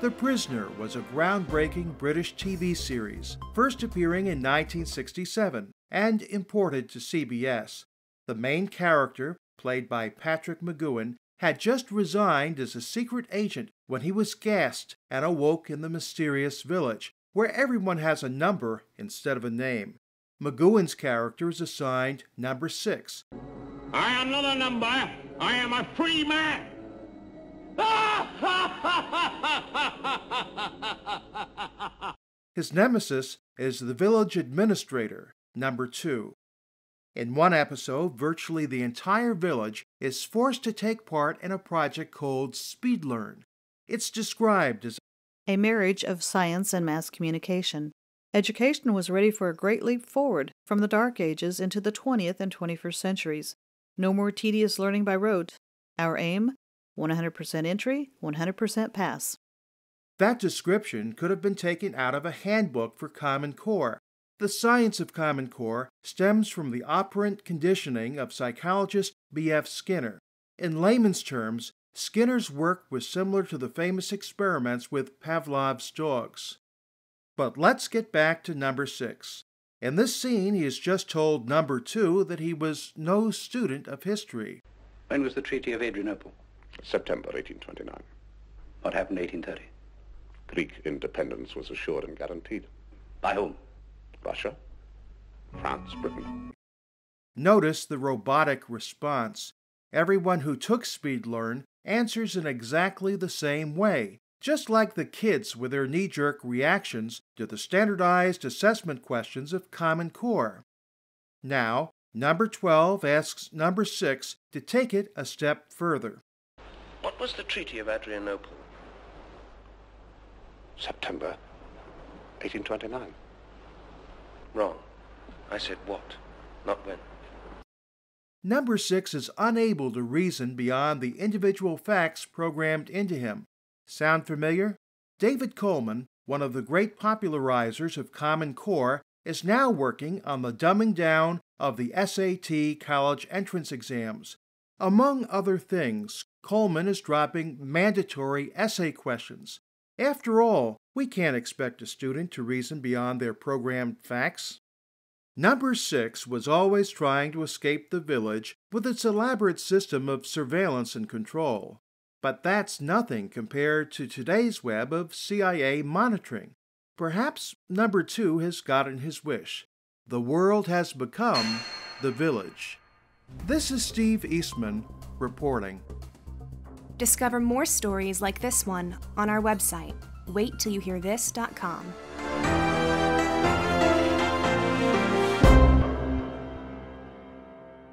The Prisoner was a groundbreaking British TV series, first appearing in 1967 and imported to CBS. The main character, played by Patrick McGoohan, had just resigned as a secret agent when he was gassed and awoke in the mysterious village, where everyone has a number instead of a name. McGoohan's character is assigned number six. I am not a number. I am a free man. His nemesis is the village administrator, number two. In one episode, virtually the entire village is forced to take part in a project called SpeedLearn. It's described as a marriage of science and mass communication. Education was ready for a great leap forward from the Dark Ages into the 20th and 21st centuries. No more tedious learning by rote. Our aim 100% entry, 100% pass. That description could have been taken out of a handbook for Common Core. The science of Common Core stems from the operant conditioning of psychologist B.F. Skinner. In layman's terms, Skinner's work was similar to the famous experiments with Pavlov's dogs. But let's get back to number six. In this scene, he has just told number two that he was no student of history. When was the Treaty of Adrianople? September 1829. What happened in 1830? Greek independence was assured and guaranteed. By whom? Russia, France, Britain. Notice the robotic response. Everyone who took SpeedLearn answers in exactly the same way, just like the kids with their knee jerk reactions to the standardized assessment questions of Common Core. Now, number 12 asks number 6 to take it a step further. What was the Treaty of Adrianople? September 1829. Wrong. I said what, not when. Number 6 is unable to reason beyond the individual facts programmed into him. Sound familiar? David Coleman, one of the great popularizers of Common Core, is now working on the dumbing down of the SAT college entrance exams. Among other things, Coleman is dropping mandatory essay questions. After all, we can't expect a student to reason beyond their programmed facts. Number six was always trying to escape the village with its elaborate system of surveillance and control. But that's nothing compared to today's web of CIA monitoring. Perhaps number two has gotten his wish. The world has become the village. This is Steve Eastman reporting. Discover more stories like this one on our website, waittillyouhearthis.com.